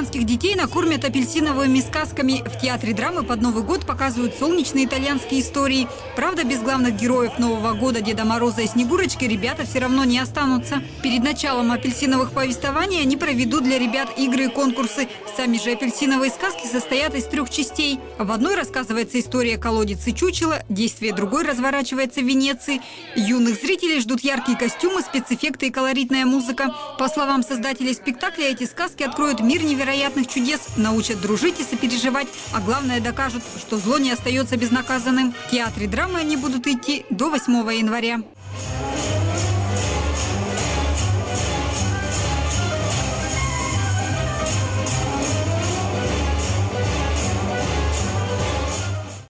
итальянских детей накормят апельсиновыми сказками. В театре драмы под Новый год показывают солнечные итальянские истории. Правда, без главных героев Нового года Деда Мороза и Снегурочки ребята все равно не останутся. Перед началом апельсиновых повествований они проведут для ребят игры и конкурсы. Сами же апельсиновые сказки состоят из трех частей. В одной рассказывается история колодец и чучела, действие другой разворачивается в Венеции. Юных зрителей ждут яркие костюмы, спецэффекты и колоритная музыка. По словам создателей спектакля, эти сказки откроют мир невероятных чудес, научат дружить и сопереживать, а главное докажут, что зло не остается безнаказанным. В театре драмы они будут идти до 8 января.